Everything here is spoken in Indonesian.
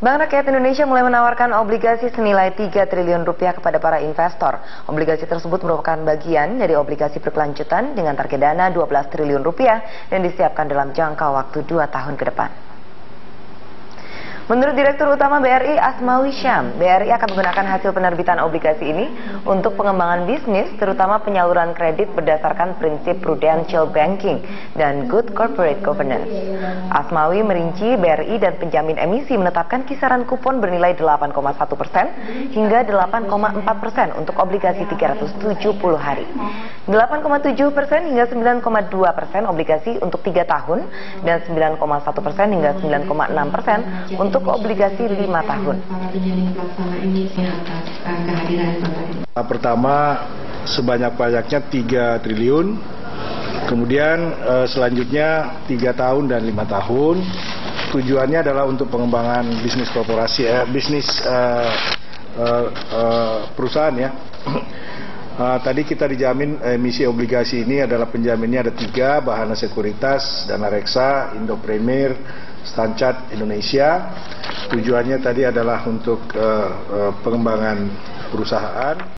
Bank Rakyat Indonesia mulai menawarkan obligasi senilai 3 triliun rupiah kepada para investor. Obligasi tersebut merupakan bagian dari obligasi berkelanjutan dengan target dana 12 triliun rupiah yang disiapkan dalam jangka waktu 2 tahun ke depan. Menurut Direktur Utama BRI Asmawi Syam, BRI akan menggunakan hasil penerbitan obligasi ini untuk pengembangan bisnis, terutama penyaluran kredit berdasarkan prinsip prudential banking dan good corporate governance. Asmawi merinci BRI dan penjamin emisi menetapkan kisaran kupon bernilai 8,1 persen hingga 8,4 persen untuk obligasi 370 hari, 8,7 persen hingga 9,2 persen obligasi untuk 3 tahun, dan 9,1 persen hingga 9,6 persen untuk untuk obligasi lima tahun. Pertama, sebanyak-banyaknya 3 triliun, kemudian eh, selanjutnya 3 tahun dan lima tahun. Tujuannya adalah untuk pengembangan bisnis korporasi, eh, bisnis eh, eh, eh, perusahaan ya. Uh, tadi kita dijamin emisi obligasi ini adalah penjaminnya ada tiga, Bahana Sekuritas, Dana Reksa, Indo Premier, Stancat Indonesia. Tujuannya tadi adalah untuk uh, uh, pengembangan perusahaan.